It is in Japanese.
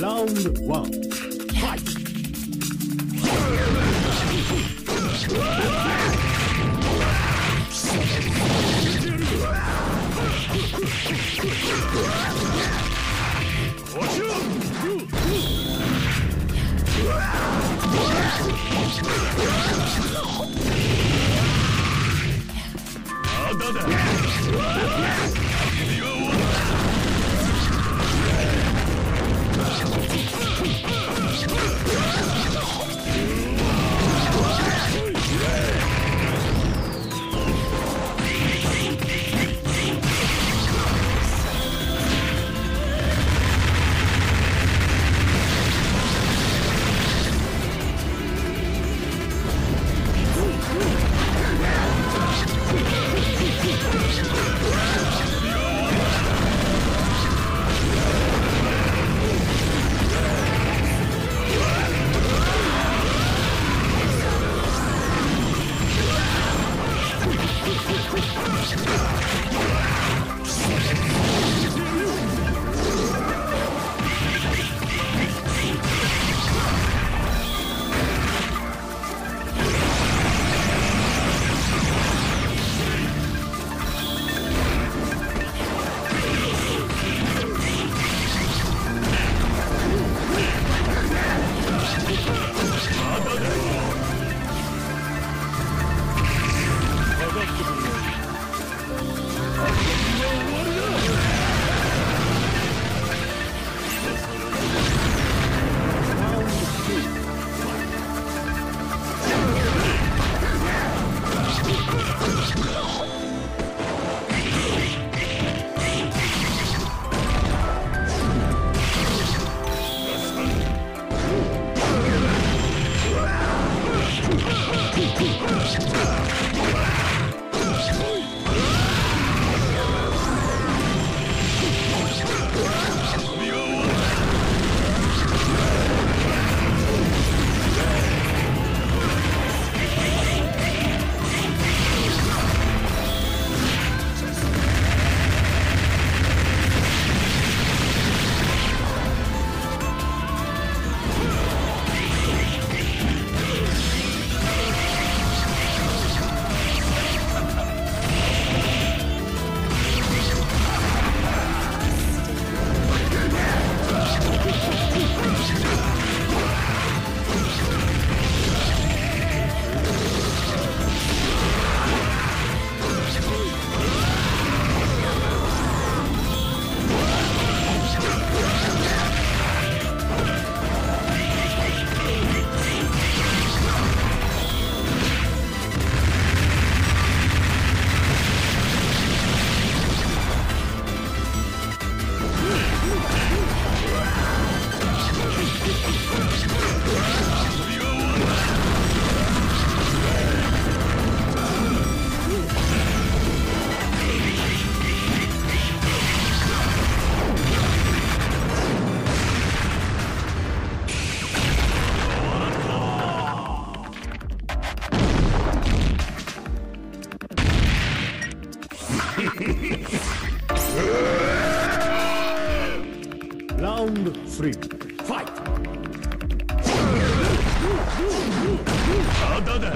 Round one. Fight. Watch out! まだだ Round three. Fight! Other.